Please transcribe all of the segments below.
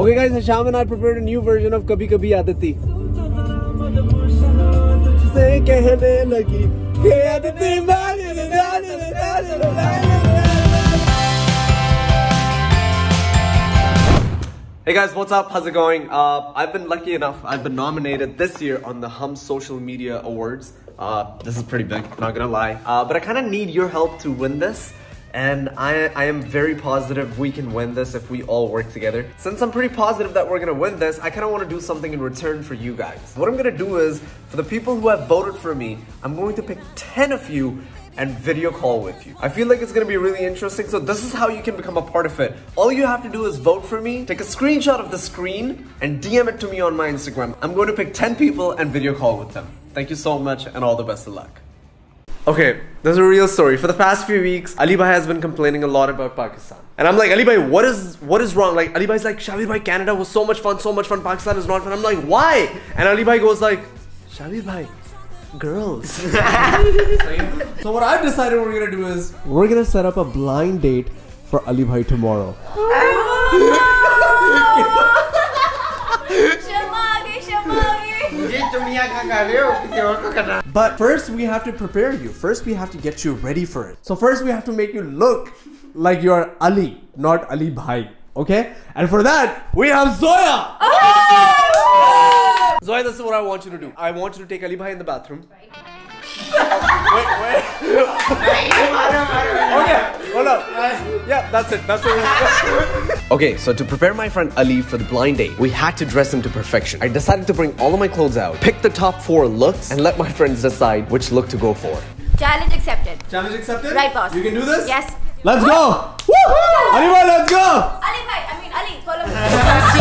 Okay guys, Hesham and I prepared a new version of Kabhi Kabhi Aditi. Hey guys, what's up? How's it going? Uh, I've been lucky enough, I've been nominated this year on the Hum Social Media Awards. Uh, this is pretty big, not gonna lie. Uh, but I kind of need your help to win this. And I, I am very positive we can win this if we all work together. Since I'm pretty positive that we're gonna win this, I kind of want to do something in return for you guys. What I'm gonna do is, for the people who have voted for me, I'm going to pick 10 of you and video call with you. I feel like it's gonna be really interesting, so this is how you can become a part of it. All you have to do is vote for me, take a screenshot of the screen, and DM it to me on my Instagram. I'm going to pick 10 people and video call with them. Thank you so much, and all the best of luck. Okay, there's a real story. For the past few weeks, Ali Bhai has been complaining a lot about Pakistan. And I'm like, Ali Bhai, what is what is wrong? Like Ali Bhai's like, Shahveer Bhai, Canada was so much fun, so much fun, Pakistan is not fun. I'm like, why? And Ali Bhai goes like, Shahveer Bhai, girls. so what I've decided we're gonna do is we're gonna set up a blind date for Ali Bhai tomorrow. But first we have to prepare you. First we have to get you ready for it. So first we have to make you look like you're Ali, not Ali Bhai. Okay? And for that, we have Zoya! Oh! Zoya, this is what I want you to do. I want you to take Ali Bhai in the bathroom. Wait, wait. okay, hold up. Yeah, that's it. That's it. okay, so to prepare my friend Ali for the blind date, we had to dress him to perfection. I decided to bring all of my clothes out, pick the top four looks, and let my friends decide which look to go for. challenge accepted Challenge accepted? Right, boss. You can do this? yes Let's go! Woo! Ali let's go! Ali bhai I mean Ali follow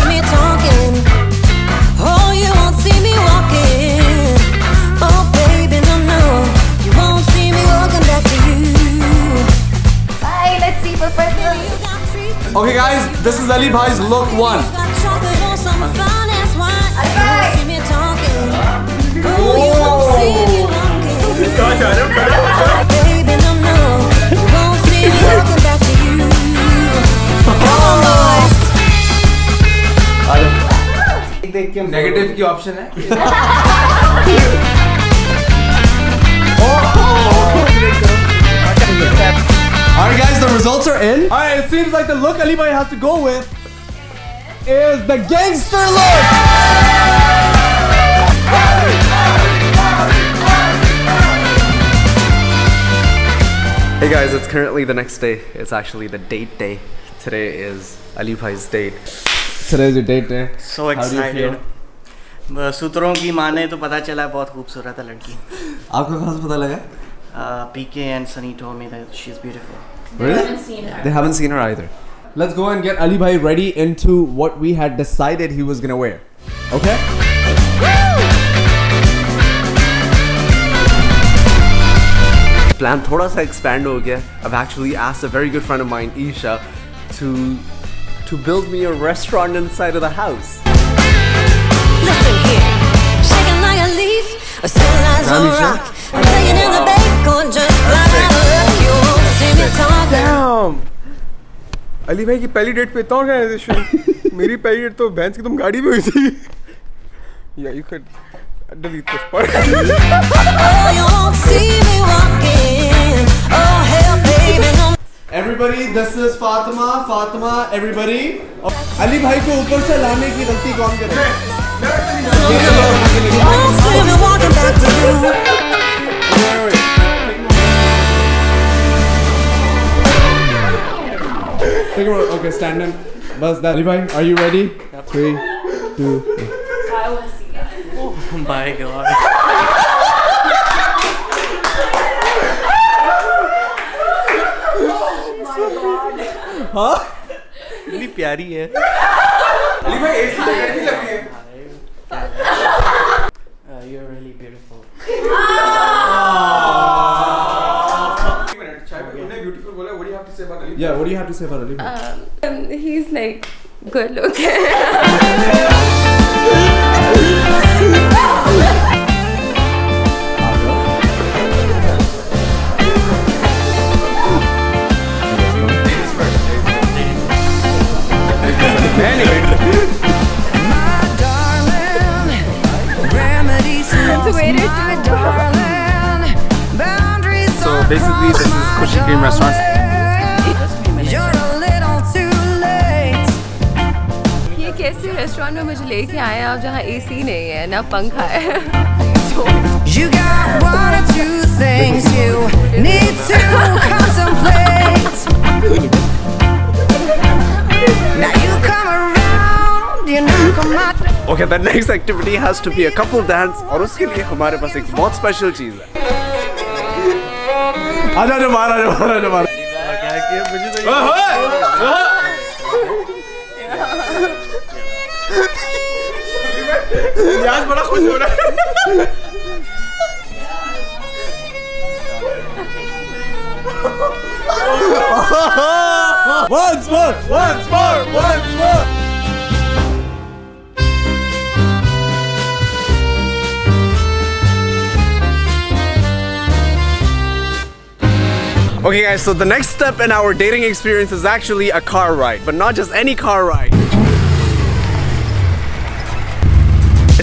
me back to you. Come on, boys. देख के negative की option है All right, guys, the results are in. All right, it seems like the look anybody has to go with is the gangster look. Hey guys, it's currently the next day. It's actually the date day. Today is Ali Bhai's date. Today's your date day. So excited. सूत्रों की माने तो पता चला बहुत खूबसूरत है लड़की आपको कहाँ पता लगा uh, PK and Sunny told me that she's beautiful. They really? haven't seen her. They haven't seen her either. Let's go and get Ali Bhai ready into what we had decided he was gonna wear. Okay? Plan thoda sa expand ho gaya. I've actually asked a very good friend of mine, Isha, to to build me a restaurant inside of the house. Listen here, shaking like a leaf, still as a rock. I'm in the. Ali भाई की पहली date पे इतना organisation मेरी पहली date तो भैंस की तुम गाड़ी में हुई थी। या you can delete this part everybody this is Fatima Fatima everybody Ali भाई को ऊपर से लाने की गलती कौन कर रहा है Take a roll. Okay, stand in. Bas that. Ali Bhai, are you ready? Three, two. Bye God इतनी प्यारी है. अली भाई एसी तो गर्मी लग रही say about Olivia? Um, um, he's like good looking. so basically, this is Cushy Cream Restaurants restaurant में मुझे लेके आए आप जहाँ एसी नहीं है ना पंखा है You got one or two things you need to contemplate. Now you come around, you knock on my Okay, the next activity has to be a couple dance और उसके लिए हमारे पास एक बहुत स्पेशल चीज़ है आजा जो मारा जो मारा जो मारा आज बड़ा खुश हो रहा है Once more, once more, once more. Okay guys, so the next step in our dating experience is actually a car ride, but not just any car ride.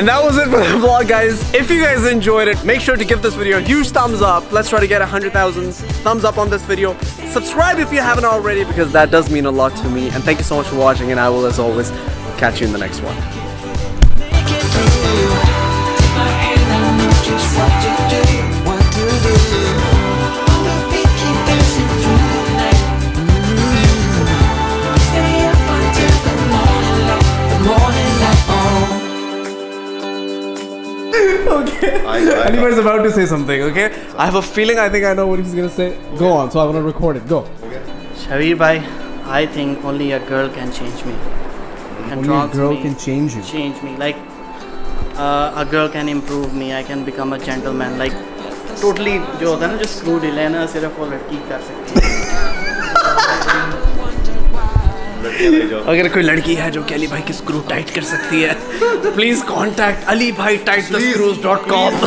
And that was it for the vlog guys. If you guys enjoyed it, make sure to give this video a huge thumbs up. Let's try to get 100,000 thumbs up on this video. Subscribe if you haven't already because that does mean a lot to me. And thank you so much for watching and I will as always catch you in the next one. I, Anybody's about to say something, okay? Sorry. I have a feeling I think I know what he's gonna say. Okay. Go on, so I wanna record it. Go. Okay. Shahveer bhai, I think only a girl can change me. Only a girl me, can change you. Change me. Like, uh, a girl can improve me. I can become a gentleman. Like, totally जो होता है ना जो screw deal है ना सिर्फ कर सकती है अगर कोई लड़की है जो कि अली भाई की स्क्रू टाइट कर सकती है प्लीज़ कॉन्टैक्ट अली भाई tight the screws dot com